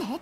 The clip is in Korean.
넷